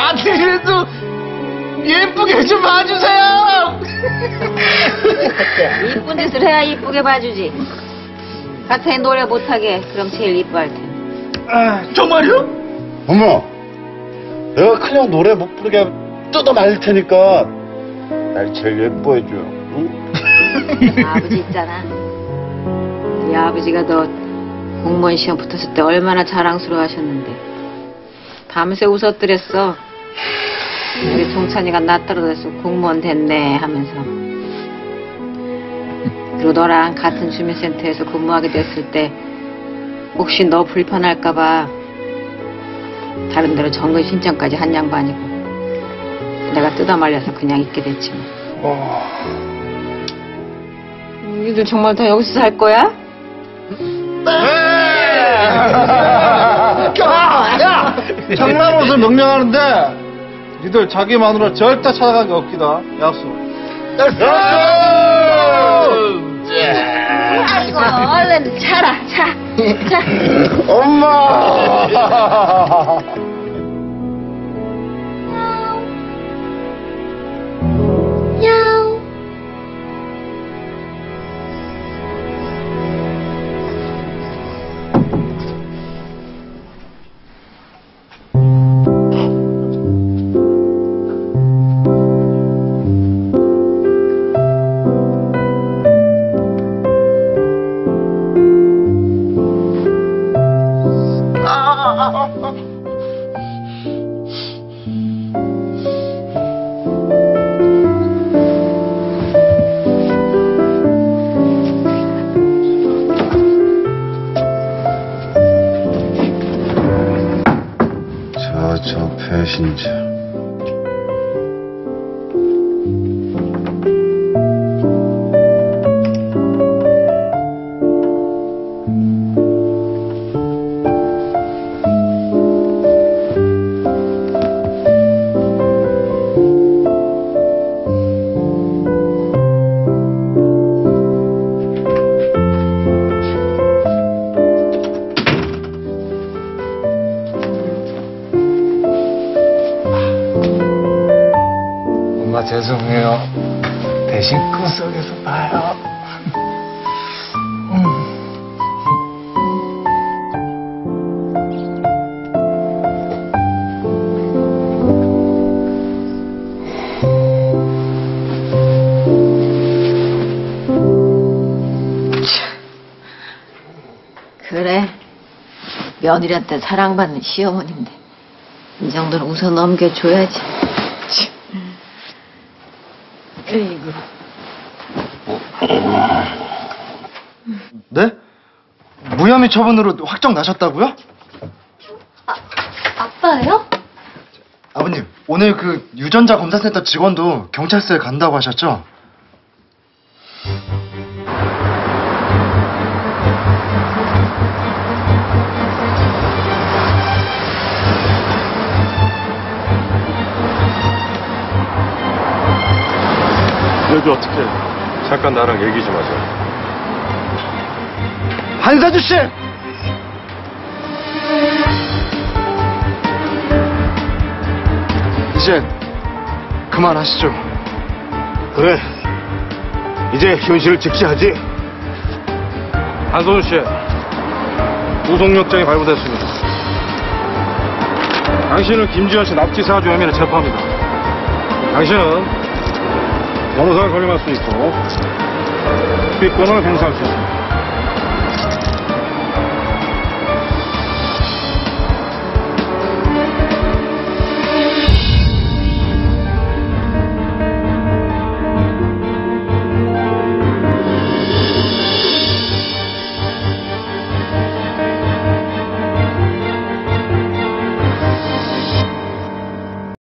아들이라도 예쁘게 좀 봐주세요. 이쁜 짓을 해야 이쁘게 봐주지. 같이 노래 못하게 그럼 제일 이뻐할 텐데. 아, 정말요? 어머, 내가 그냥 노래 못 부르게 뜯어 말릴 테니까 날 제일 예뻐해줘. 응? 아버지 있잖아. 우리 아버지가 너 공무원 시험 붙었을 때 얼마나 자랑스러워 하셨는데. 밤새 웃었더랬어. 우리 종찬이가 나 떨어져서 공무원 됐네 하면서. 그리고 너랑 같은 주민센터에서 근무하게 됐을 때 혹시 너 불편할까봐 다른 데로 정근 신청까지 한 양반이고 내가 뜯어 말려서 그냥 있게 됐지 뭐. 니들 정말 다 여기서 살 거야? 야, 장난 옷을 명령하는데 니들 자기 마누라 절대 찾아가기 없기다. 약속. 아이고 얼른 차라 차. 차. 엄마! 저, 저 배신자. 엄마 죄송해요. 대신 꿈속에서 봐요. 그래 며느리한테 사랑받는 시어머니인데 이 정도는 웃어 넘겨줘야지. 참. 에이구. 네? 무혐의 처분으로 확정 나셨다고요? 아빠예요? 아버님, 오늘 그 유전자 검사센터 직원도 경찰서에 간다고 하셨죠? 여기 어떻게? 잠깐 나랑 얘기 좀 하자. 한사주 씨! 이제 그만하시죠. 그래. 이제 현실을 직시하지. 한선우 씨, 구속영장이 발부됐습니다. 당신은 김지현 씨 납치 사주 혐의로 체포합니다. 당신은 변호사가 걸림할 수 있고 특권을 행사할 수 있습니다.